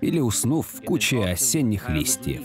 или уснув в куче осенних листьев.